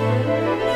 Música